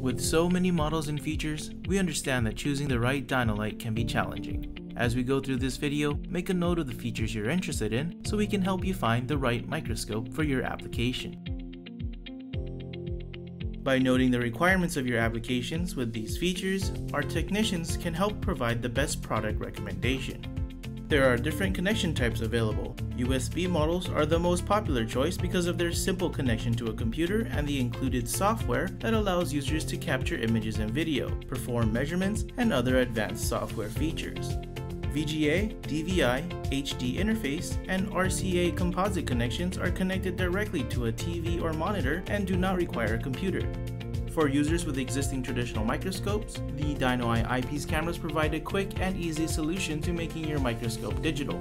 With so many models and features, we understand that choosing the right Dino-Lite can be challenging. As we go through this video, make a note of the features you're interested in so we can help you find the right microscope for your application. By noting the requirements of your applications with these features, our technicians can help provide the best product recommendation. There are different connection types available. USB models are the most popular choice because of their simple connection to a computer and the included software that allows users to capture images and video, perform measurements, and other advanced software features. VGA, DVI, HD interface, and RCA composite connections are connected directly to a TV or monitor and do not require a computer. For users with existing traditional microscopes, the Dino-Eye eyepiece cameras provide a quick and easy solution to making your microscope digital.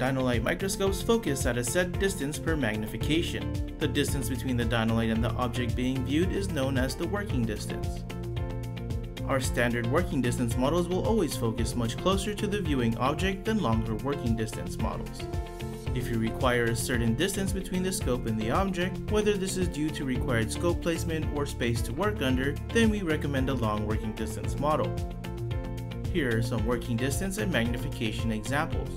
Dino-Lite microscopes focus at a set distance per magnification. The distance between the Dino-Lite and the object being viewed is known as the working distance. Our standard working distance models will always focus much closer to the viewing object than longer working distance models. If you require a certain distance between the scope and the object, whether this is due to required scope placement or space to work under, then we recommend a long working distance model. Here are some working distance and magnification examples.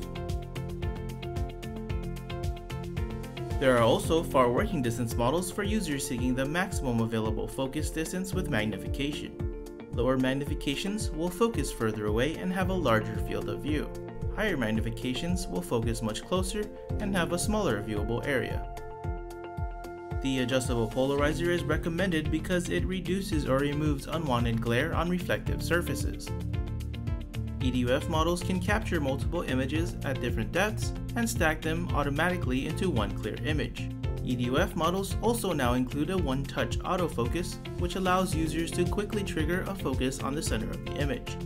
There are also far working distance models for users seeking the maximum available focus distance with magnification. Lower magnifications will focus further away and have a larger field of view. Higher magnifications will focus much closer and have a smaller viewable area. The adjustable polarizer is recommended because it reduces or removes unwanted glare on reflective surfaces. EDOF models can capture multiple images at different depths and stack them automatically into one clear image. EDOF models also now include a one-touch autofocus, which allows users to quickly trigger a focus on the center of the image.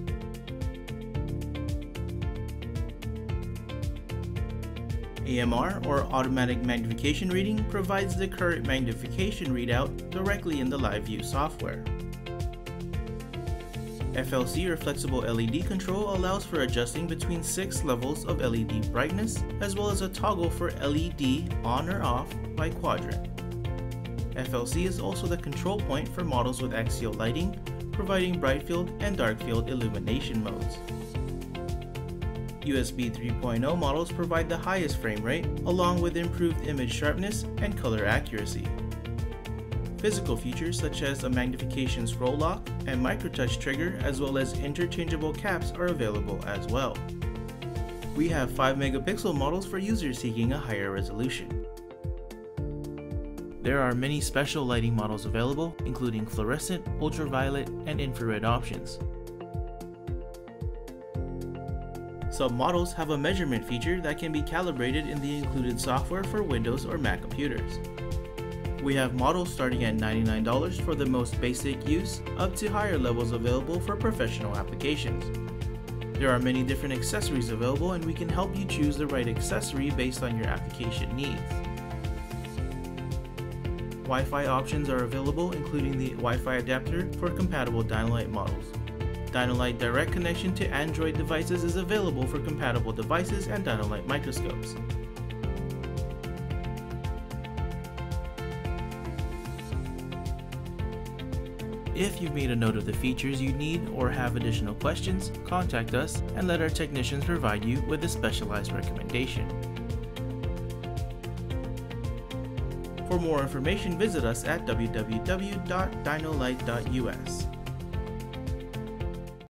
AMR, or Automatic Magnification Reading, provides the current magnification readout directly in the LiveView software. FLC or Flexible LED control allows for adjusting between 6 levels of LED brightness, as well as a toggle for LED on or off by quadrant. FLC is also the control point for models with axial lighting, providing bright field and dark field illumination modes. USB 3.0 models provide the highest frame rate, along with improved image sharpness and color accuracy. Physical features such as a magnification scroll lock and microtouch trigger as well as interchangeable caps are available as well. We have 5 megapixel models for users seeking a higher resolution. There are many special lighting models available, including fluorescent, ultraviolet, and infrared options. Some models have a measurement feature that can be calibrated in the included software for Windows or Mac computers. We have models starting at $99 for the most basic use, up to higher levels available for professional applications. There are many different accessories available and we can help you choose the right accessory based on your application needs. Wi-Fi options are available including the Wi-Fi adapter for compatible Dino-Lite models. Dino-Lite Direct connection to Android devices is available for compatible devices and Dino-Lite microscopes. If you've made a note of the features you need or have additional questions, contact us and let our technicians provide you with a specialized recommendation. For more information, visit us at www.dinolite.us.